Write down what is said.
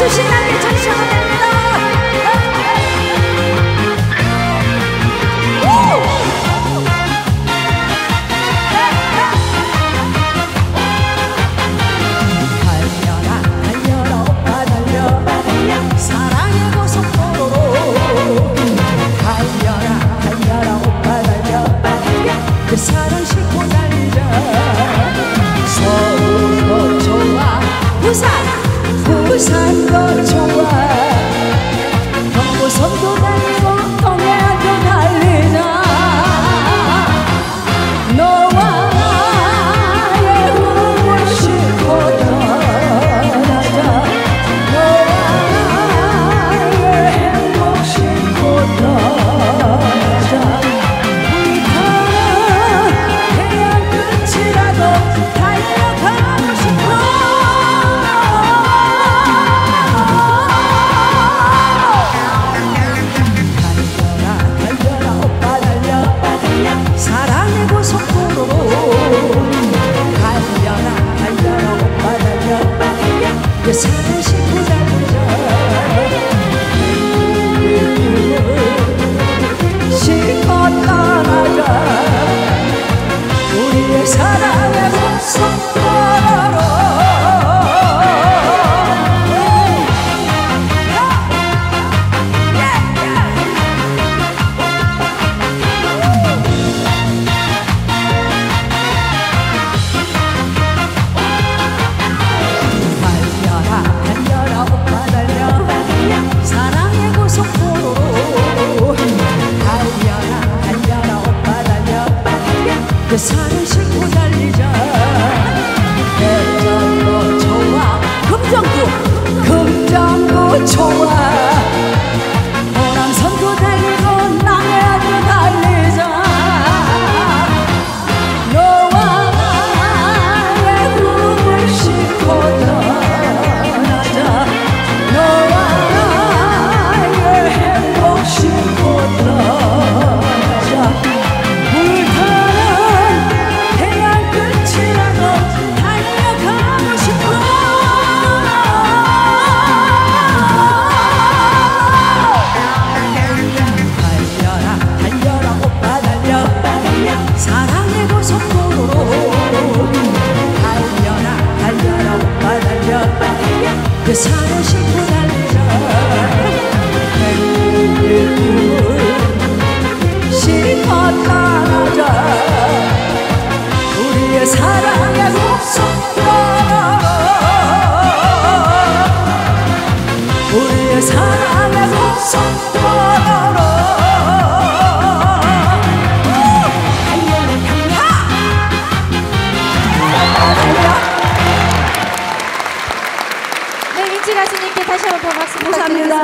是不是应该变成什么？ 함께 살고 싶은 남자. 실컷 떠나자 우리의 사랑의 속속 살을 싣고 달리자. 대장도 좋아 금장도 금장도 좋아. 사랑의 고속도로, 달려라 달려라 오빠 달려 달려 그 산을 싣고 달리자 배우를 실컷 따라자. 우리의 사랑의 고속도로. 우리의 사랑의 고속도로. 다시 한번 박수 부탁드립니다.